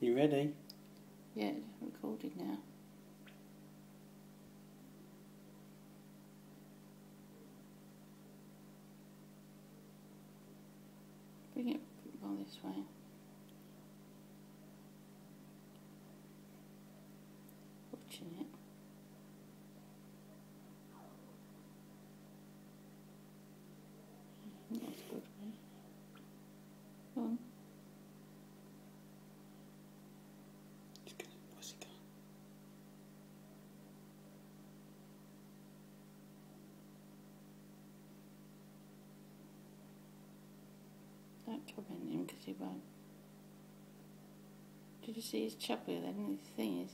You ready? Yeah, recorded now. Bring it on this way. He won't. Did you see his chubby then? The thing is,